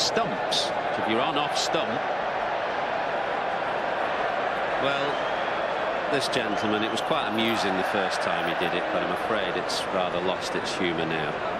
stumps. If you're on off stump, well, this gentleman, it was quite amusing the first time he did it, but I'm afraid it's rather lost its humour now.